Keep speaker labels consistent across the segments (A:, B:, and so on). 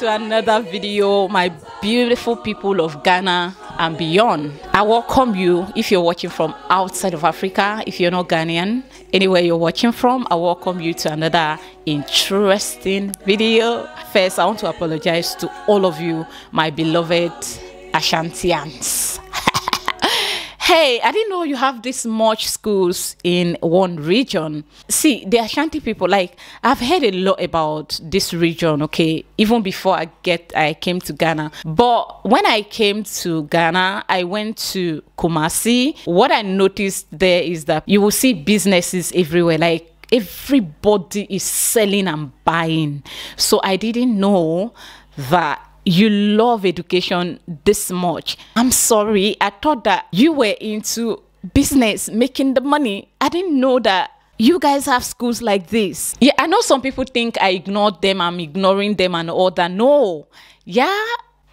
A: to another video, my beautiful people of Ghana and beyond. I welcome you if you're watching from outside of Africa, if you're not Ghanaian, anywhere you're watching from, I welcome you to another interesting video. First, I want to apologize to all of you, my beloved Ashantians. Hey, I didn't know you have this much schools in one region. See, the Ashanti people, like I've heard a lot about this region, okay, even before I get I came to Ghana. But when I came to Ghana, I went to Kumasi. What I noticed there is that you will see businesses everywhere, like everybody is selling and buying. So I didn't know that you love education this much. I'm sorry, I thought that you were into business, making the money. I didn't know that you guys have schools like this. Yeah, I know some people think I ignored them, I'm ignoring them and all that. No, yeah,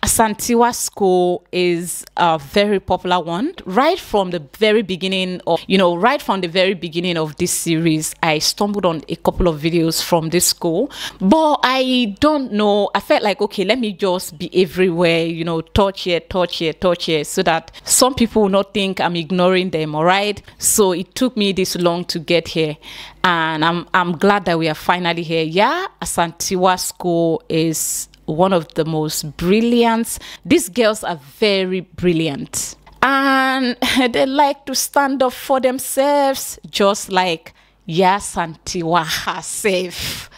A: Asantewaa School is a very popular one. Right from the very beginning of, you know, right from the very beginning of this series, I stumbled on a couple of videos from this school. But I don't know, I felt like, okay, let me just be everywhere, you know, touch here, touch here, touch here, so that some people will not think I'm ignoring them, all right? So it took me this long to get here. And I'm, I'm glad that we are finally here. Yeah, Asantewaa School is one of the most brilliant. These girls are very brilliant. And they like to stand up for themselves, just like Yaa Asantewaa herself.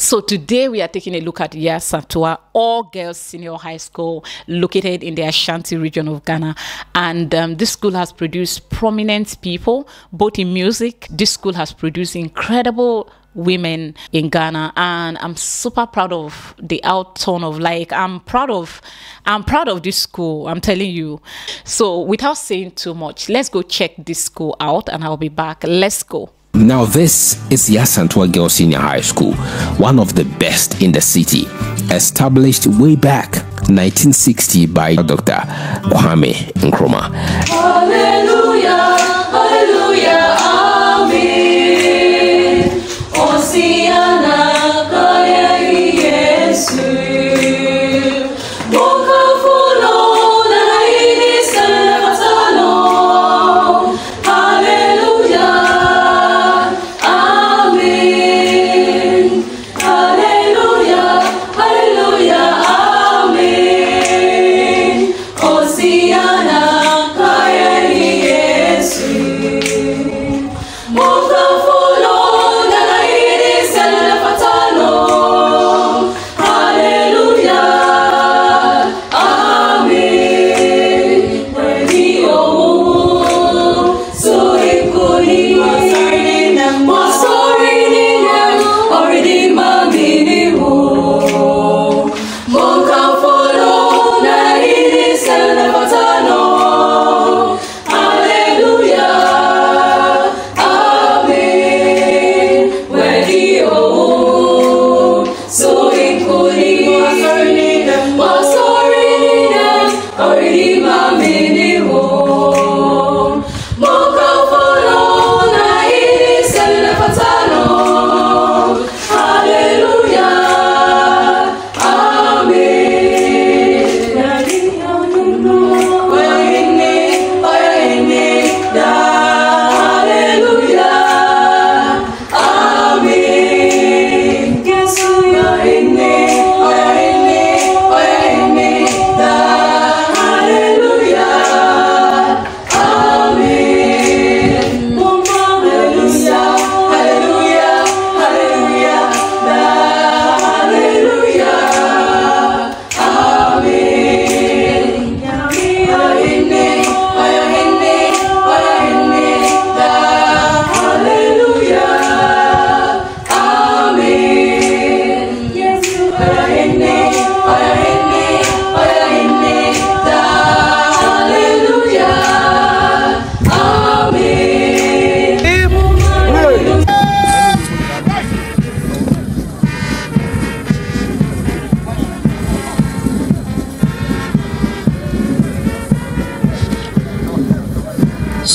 A: So today we are taking a look at Yaa Asantewaa, all girls senior high school located in the Ashanti region of Ghana. And um, this school has produced prominent people, both in music. This school has produced incredible women in Ghana and I'm super proud of the outturn of like I'm proud of I'm proud of this school I'm telling you so without saying too much let's go check this school out and I'll be back let's go
B: Now, this is Yaa Asantewaa Girls Senior High School, one of the best in the city, established way back 1960 by Dr. Kwame Nkrumah.
C: Hallelujah, hallelujah,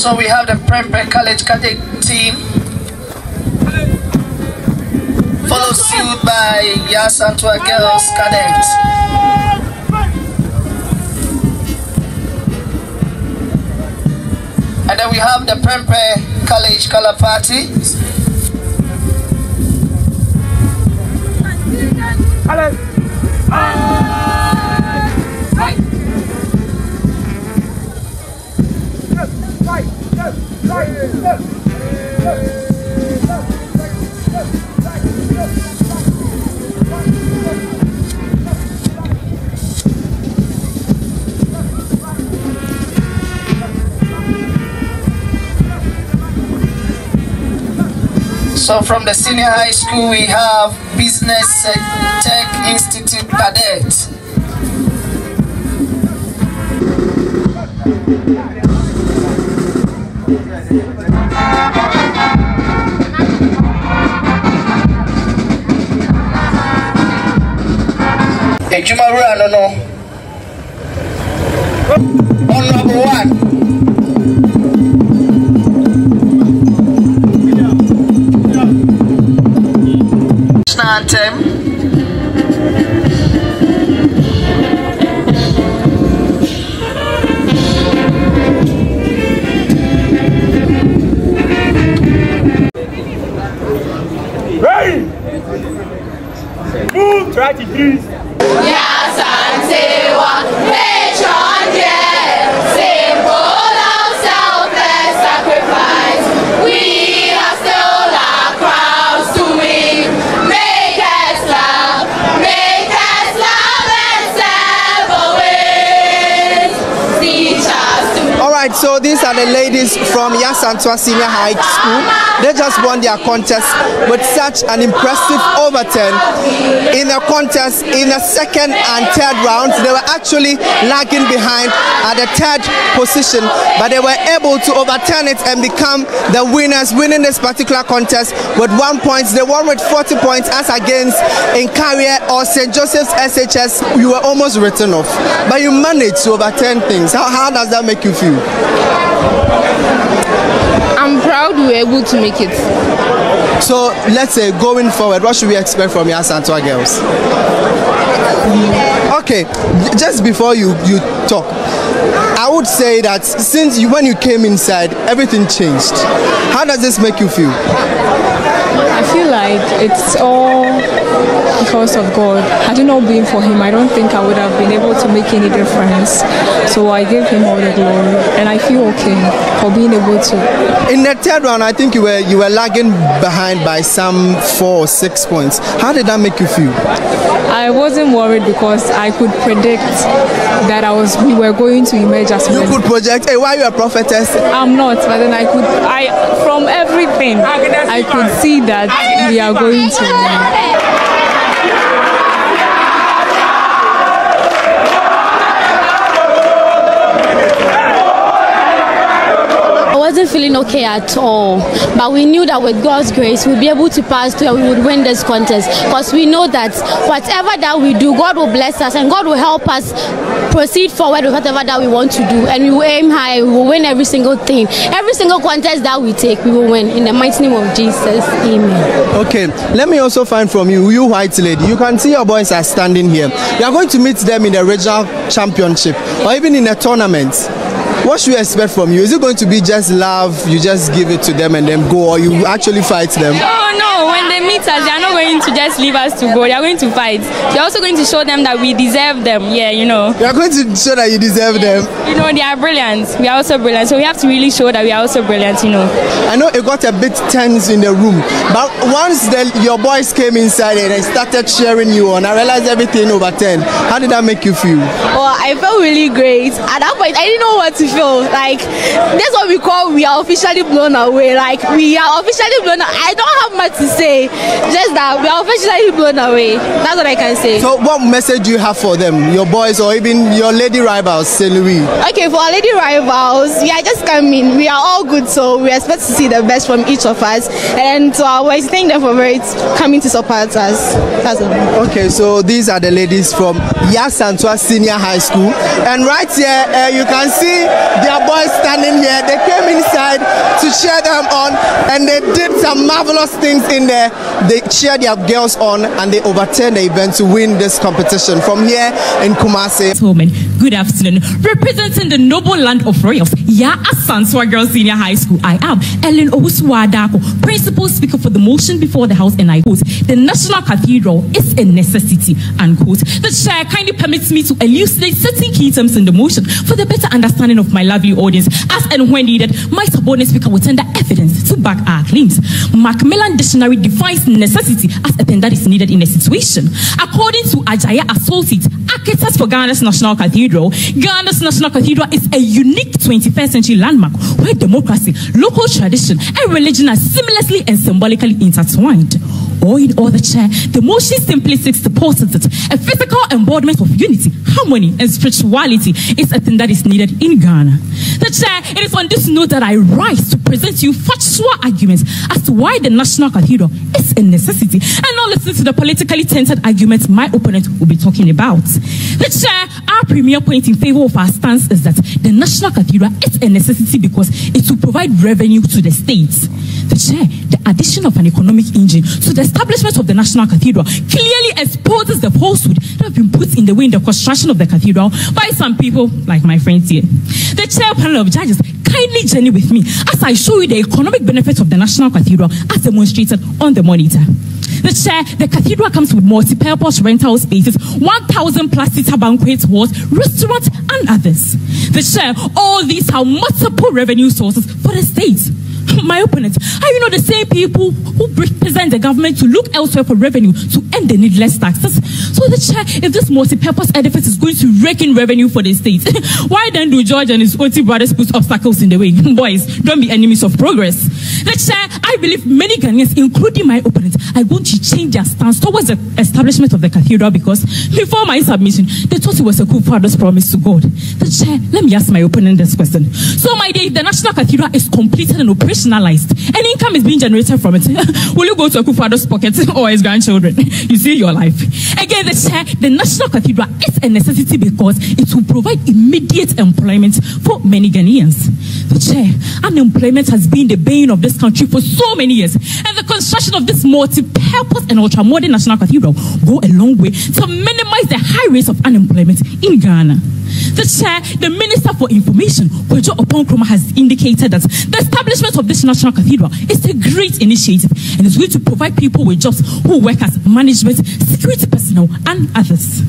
C: So
D: we have the Prempeh College Cadet team. followed suit by Yaa Asantewaa Girls Cadets. And then we have the Prempeh College Color Party. So from the senior high school, we have Business Tech Institute Cadets. Ejumawura no no. Honorable one. National anthem.
E: Ready? Move, try to do
F: All these are the ladies from Yaa Asantewaa Senior High School. They just won their contest with such an impressive overturn in a contest in the second and third rounds. They were actually lagging behind at the third position, but they were able to overturn it and become the winners, winning this particular contest with one point. They won with 40 points as against in Carrier or St. Joseph's SHS. You were almost written off, but you managed to overturn things. How, how does that make you feel?
G: I'm proud we were able to make it.
F: So let's say going forward, what should we expect from your Santua girls? Okay, just before you you talk, I would say that since you when you came inside, everything changed. How does this make you feel?
G: I feel like it's all because of God. Had it not been for Him, I don't think I would have been able to make any difference. So I give Him all the glory, and I feel okay for being able to.
F: In the third round, I think you were you were lagging behind by some four or six points. How did that make you feel?
G: I wasn't worried because I could predict that I was we were going to emerge as
F: You
G: winners.
F: could project, hey, why are you a prophetess?
G: I'm not, but then I could. I from everything, I could see that we are going to.
H: Wasn't feeling okay at all. But we knew that with God's grace, we'd be able to pass through and we would win this contest. Because we know that whatever that we do, God will bless us and God will help us proceed forward with whatever that we want to do. And we will aim high, we will win every single thing. Every single contest that we take, we will win. In the mighty name of Jesus. Amen.
F: Okay, let me also find from you, you white lady. You can see your boys are standing here. You are going to meet them in the regional championship or even in a tournament. What should we expect from you? Is it going to be just love, you just give it to them and then go, or you actually fight them?
I: Oh no, when they meet us, they are not going to just leave us to go. They are going to fight. They're also going to show them that we deserve them. Yeah, you know.
F: You are going to show that you deserve them.
I: You know, they are brilliant. We are also brilliant. So we have to really show that we are also brilliant, you know.
F: I know it got a bit tense in the room, but once the, your boys came inside and they started cheering you on, I realized everything over 10. How did that make you feel?
H: Oh, I felt really great. At that point, I didn't know what to feel. Like, that's what we call we are officially blown away. Like, we are officially blown I don't have much to say, just that we are officially blown away. That's what I can say.
F: So, what message do you have for them, your boys, or even your lady rivals, St. Louis?
H: Okay, for our lady rivals, we are just coming. We are all good, so we expect to see the best from each of us. And to our boys, thank them for very coming to support us. That's all.
F: Okay, so these are the ladies from Yasantua Senior High School, and right here uh, you can see their boys standing here. They came inside to cheer them on, and they did some marvelous things in there. They cheered their girls on, and they overturned the event to win this competition. From here in Kumasi.
E: Good afternoon. Representing the noble land of royals, Yaa Asantewaa Girls Senior High School, I am Ellen Owusuwadako, Principal Speaker for the motion before the House, and I quote, the National Cathedral is a necessity, unquote. The chair kindly permits me to elucidate certain key terms in the motion for the better understanding of my lovely audience. As and when needed, my subordinate speaker will tender evidence to back our claims. Macmillan Dictionary defines necessity as a thing that is needed in a situation. According to Adjaye Associates, architects for Ghana's National Cathedral, Ghana's National Cathedral is a unique 21st century landmark where democracy, local tradition, and religion are seamlessly and symbolically intertwined. Or in other chair, the motion simply posit that a physical embodiment of unity, harmony, and spirituality is a thing that is needed in Ghana. The chair, it is on this note that I rise to present you factual arguments as to why the National Cathedral is a necessity and not listen to the politically tainted arguments my opponent will be talking about. The chair, our premier point in favor of our stance is that the National Cathedral is a necessity because it will provide revenue to the states. The chair, the addition of an economic engine to the establishment of the National Cathedral clearly exposes the falsehood that have been put in the way in the construction of the cathedral by some people like my friends here. The chair panel of judges kindly journey with me as I show you the economic benefits of the National Cathedral as demonstrated on the monitor. The chair, the cathedral comes with multi-purpose rental spaces, 1,000 plus seater banquet halls, restaurants, and others. The chair, all these have multiple revenue sources for the state. My opponents, are you not the same people who represent the government to look elsewhere for revenue to end the needless taxes? So the chair, if this multi-purpose edifice is going to rake in revenue for the state, why then do George and his OT brothers put obstacles in the way? Boys, don't be enemies of progress. The chair, I believe many Ghanaians, including my opponents, are going to change their stance towards the establishment of the cathedral because before my submission, they thought it was a good father's promise to God. The chair, let me ask my opponent this question. So, my if the National Cathedral is completed and operationalized, and income is being generated from it, will you go to a father's pocket or his grandchildren? You see your life. Again, the chair, the National Cathedral is a necessity because it will provide immediate employment for many Ghanaians. The chair, unemployment has been the bane of this country for so many years, and the construction of this multi-purpose and ultra-modern National Cathedral go a long way to minimize the high rates of unemployment in Ghana. The chair, the Minister for Information, Kojo Oppong Nkrumah, has indicated that the establishment of this National Cathedral is a great initiative and is going to provide people with jobs who work as management, security personnel, and others.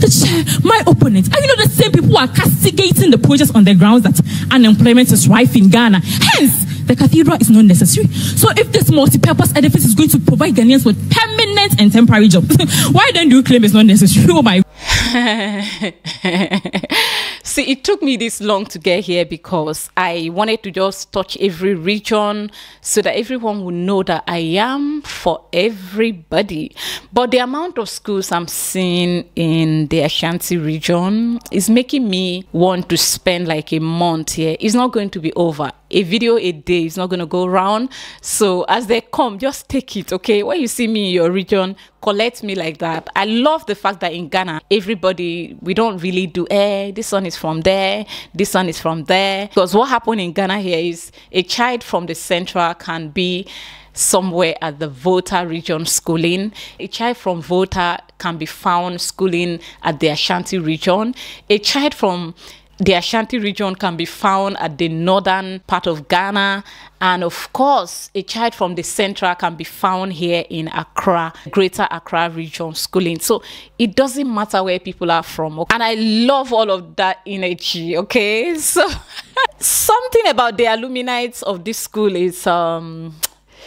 E: The chair, my opponents, are you not the same people who are castigating the projects on the grounds that unemployment is rife in Ghana? Hence, the cathedral is not necessary. So if this multi-purpose edifice is going to provide Ghanaians with permanent and temporary jobs, why then do you claim it's not necessary? Oh my
A: See, it took me this long to get here because I wanted to just touch every region so that everyone would know that I am for everybody. But the amount of schools I'm seeing in the Ashanti region is making me want to spend like a month here. It's not going to be over. A video a day is not going to go around. So as they come, just take it, okay? When you see me in your region, collect me like that. I love the fact that in Ghana, everybody, we don't really do, eh, this one is from there, this one is from there. Because what happened in Ghana here is a child from the central can be somewhere at the Volta region schooling. A child from Volta can be found schooling at the Ashanti region. A child from the Ashanti region can be found at the northern part of Ghana. And of course, a child from the central can be found here in Accra, Greater Accra region schooling. So it doesn't matter where people are from. And I love all of that energy, okay? So something about the alumni of this school is um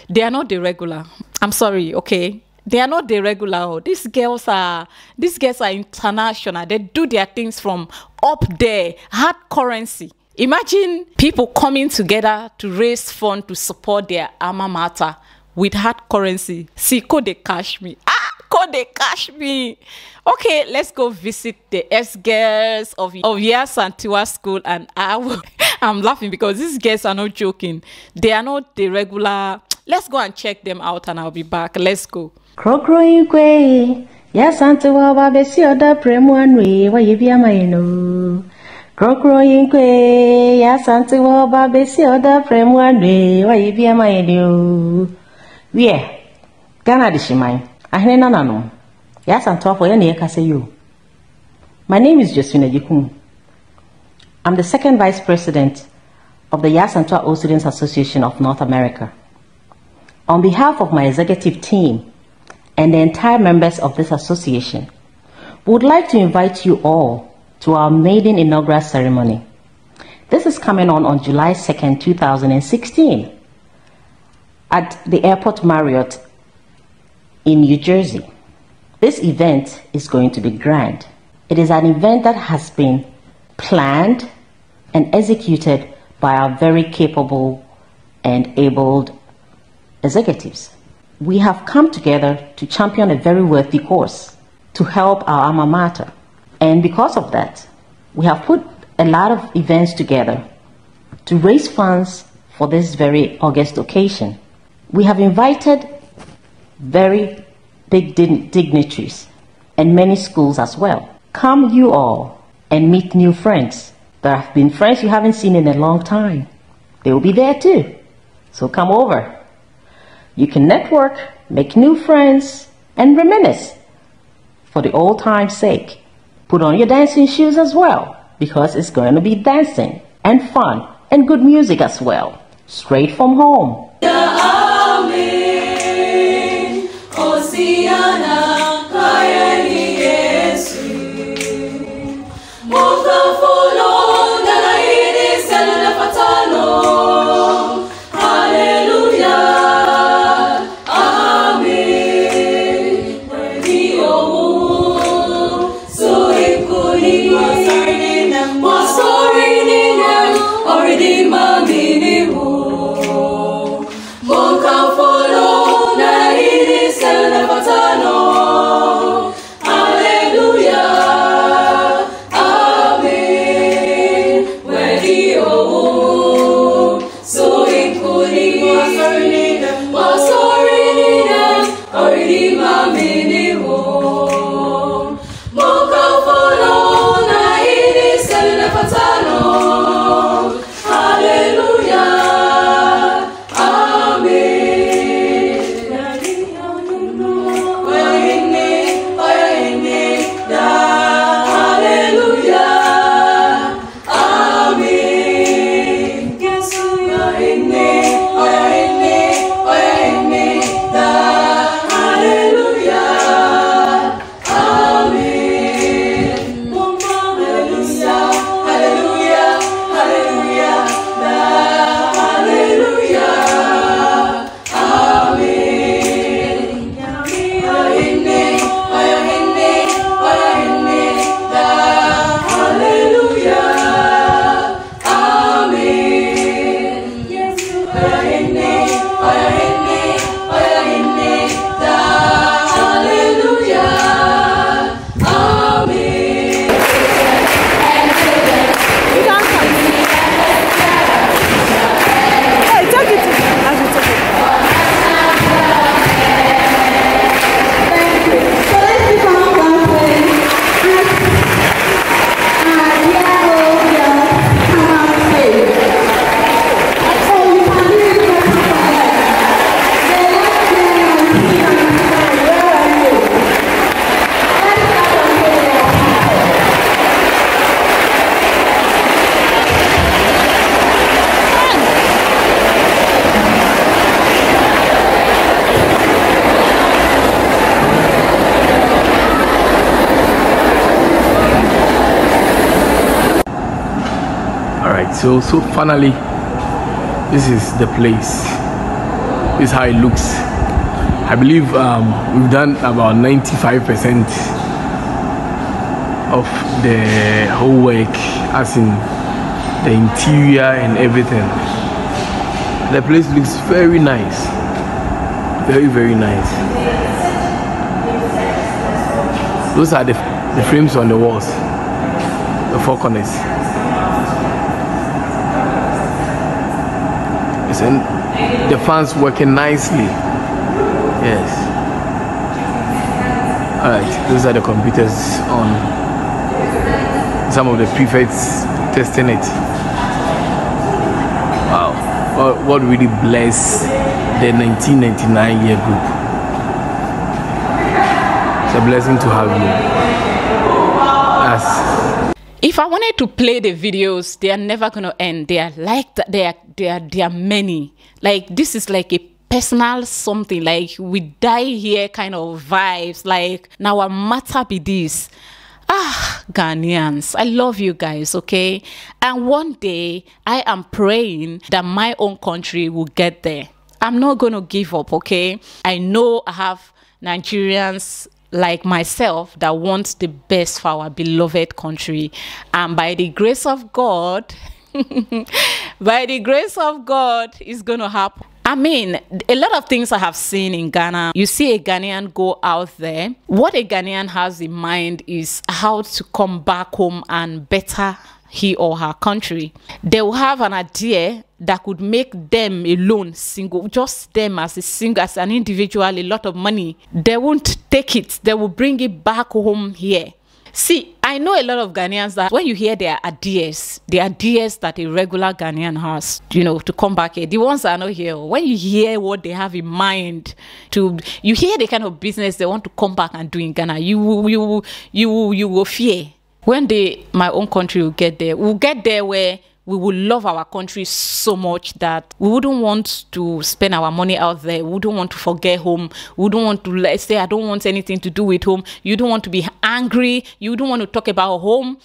A: they are not the regular. I'm sorry, okay? They are not the regular. oh. These girls are these girls are international. They do their things from up there, hard currency. Imagine people coming together to raise funds to support their alma mater with hard currency. See, could they cash me? Ah, could they cash me? Okay, let's go visit the S girls of of Yas Antiwa School, and I will. I'm laughing because these girls are not joking. They are not the regular. Let's go and check them out, and I'll be back. Let's go.
J: Krokro igwe, ya santi wa wa besi oda premu anwe wa yebi ama eno. Krokro yinkwe ya santi wo ba besi oda prem wadwe wa yibi ama yedio. Wie, Ghana de shiman. Ahene santi wafo ya ne yekase yo. My name is Josephine Jikum. I'm the second vice president of the Yaa Asantewaa All Students Association of North America. On behalf of my executive team and the entire members of this association, we would like to invite you all to our maiden inaugural ceremony. This is coming on on July 2nd, 2016 at the Airport Marriott in New Jersey. This event is going to be grand. It is an event that has been planned and executed by our very capable and abled executives. We have come together to champion a very worthy cause to help our alma mater. And because of that, we have put a lot of events together to raise funds for this very August occasion. We have invited very big dignitaries and many schools as well. Come, you all, and meet new friends. There have been friends you haven't seen in a long time. They will be there too. So come over. You can network, make new friends, and reminisce for the old time's sake. Put on your dancing shoes as well, because it's going to be dancing and fun and good music as well, straight from home.
C: Ni so so
K: finally, this is the place. This is how it looks. I believe um, we've done about 95% of the whole work, as in the interior and everything. The place looks very nice, very very nice. Those are the, the frames on the walls, the four corners. And the fans working nicely. Yes. All right, those are the computers on some of the prefects testing it. Wow. What, what really bless the 1999 year group. It's a blessing to have you. As
A: If I wanted to play the videos, they are never gonna end. They are like that. They are they are they are many. Like this is like a personal something. Like we die here kind of vibes. Like now a matter be this. Ah, Ghanaians, I love you guys, okay? And one day I am praying that my own country will get there. I'm not gonna give up, okay? I know I have Nigerians like myself that want the best for our beloved country. And by the grace of God, by the grace of God, it's gonna happen. I mean, a lot of things I have seen in Ghana. You see a Ghanaian go out there. What a Ghanaian has in mind is how to come back home and better he or her country. They will have an idea that could make them alone single, just them as a single, as an individual, a lot of money. They won't take it. They will bring it back home here. See, I know a lot of Ghanaians that when you hear their ideas, the ideas that a regular Ghanaian has, you know, to come back here, the ones that are not here, when you hear what they have in mind to, you hear the kind of business they want to come back and do in Ghana, you you you you will fear. When they, my own country will get there, we'll get there where we will love our country so much that we wouldn't want to spend our money out there. We wouldn't want to forget home. We wouldn't want to let's say I don't want anything to do with home. You don't want to be angry. You don't want to talk about home.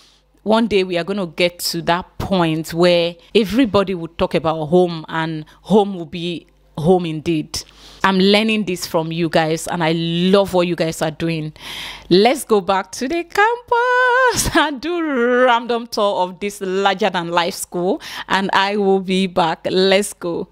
A: One day we are going to get to that point where everybody would talk about home and home will be home indeed. I'm learning this from you guys and I love what you guys are doing. Let's go back to the campus and do random tour of this larger than life school and I will be back. Let's go.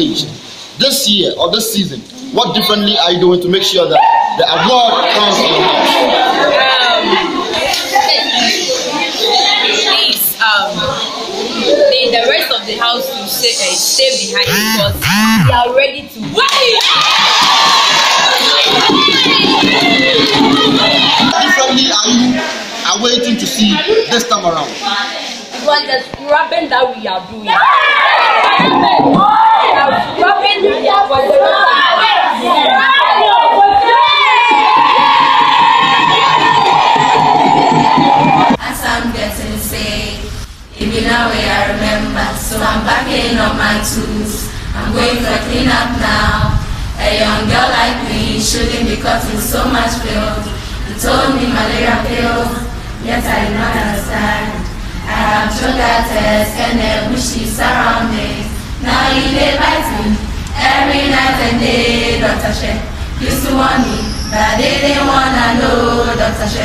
L: 5. This year or this season, what differently are you doing to make sure that the award comes in the house?
M: please um the, the rest of the house to stay, uh, stay behind because they are ready to wait.
L: differently are you awaiting to see this time around?
M: because the scrubbing that we are doing the the
N: I'm getting sick, even now I remember. So I'm backing up my tools. I'm going for clean up now. A young girl like me shouldn't be cutting so much filth. He told me malaria pills, yet I did not understand. I have sugar tests and a bushy surroundings. Now he dey bite me every night and day. Dr. She used to want me, but I didn't wanna know. Dr. She,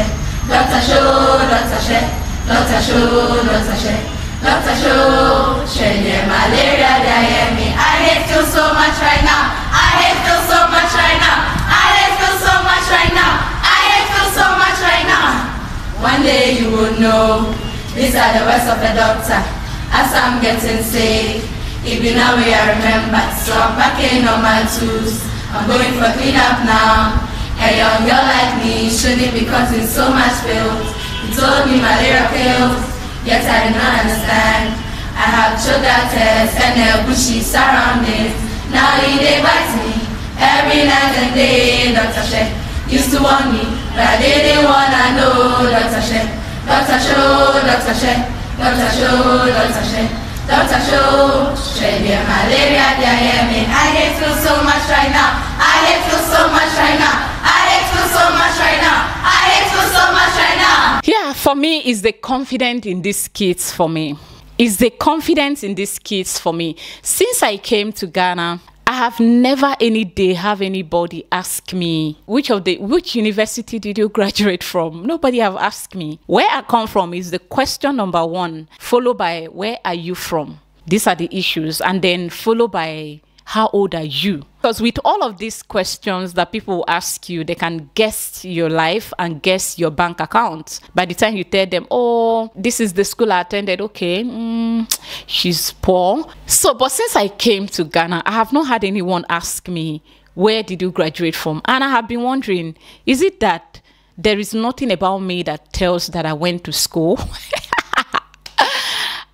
N: Dr. Show, Dr. She, Dr. Show, Dr. She, Dr. Show. She near malaria, they me. I hate you so much right now. I hate you so much right now. I hate you so much right now. I hate you so much right now. One day you will know. These are the words of a doctor. As I'm getting sick, even now we are remembered. So I'm packing on my tools. I'm going for cleanup now. A young girl like me shouldn't be cutting so much pills. He told me malaria pills, yet I did not understand. I have sugar tests and a bushy surroundings. Now he bite me every night and day. Dr. She used to want me, but I didn't wanna know. Dr. She, Dr. Show, Dr. She, Dr. Show, Dr. She, Dr. Show. She be malaria, they hear me. I hate you so much right now. I hate you so much right now. I hate you so much right now. I hate you so much right now.
A: Yeah, for me, is the confidence in these kids for me. Is the confidence in these kids for me. Since I came to Ghana, I have never any day have anybody ask me which of the which university did you graduate from. Nobody have asked me. Where I come from is the question number one, followed by where are you from. These are the issues, and then followed by how old are you? Because with all of these questions that people ask you, they can guess your life and guess your bank account. By the time you tell them, oh, this is the school I attended, okay, mm, she's poor. So, but since I came to Ghana, I have not had anyone ask me, where did you graduate from? And I have been wondering, is it that there is nothing about me that tells that I went to school?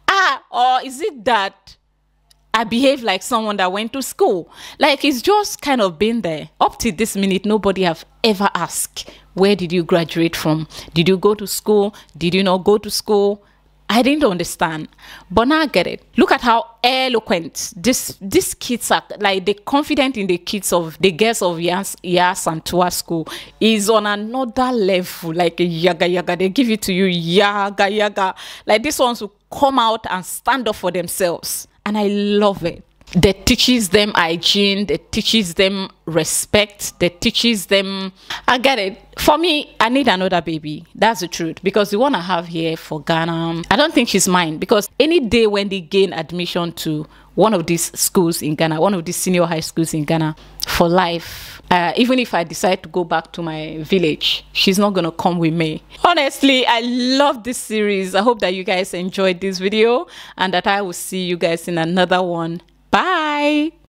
A: ah, or is it that I behave like someone that went to school. Like it's just kind of been there. Up to this minute, nobody have ever asked, where did you graduate from? Did you go to school? Did you not go to school? I didn't understand. But now I get it. Look at how eloquent this these kids are like the confident in the kids of the girls of Yas Yas and Tua school is on another level. Like yaga yaga. They give it to you yaga yaga. Like these ones who come out and stand up for themselves and I love it. That teaches them hygiene, that teaches them respect, that teaches them. I get it. For me, I need another baby. That's the truth. Because the one I have here for Ghana, I don't think she's mine. Because any day when they gain admission to one of these schools in Ghana, one of these senior high schools in Ghana, for life, uh, even if I decide to go back to my village, she's not gonna come with me. Honestly, I love this series. I hope that you guys enjoyed this video and that I will see you guys in another one. Bye.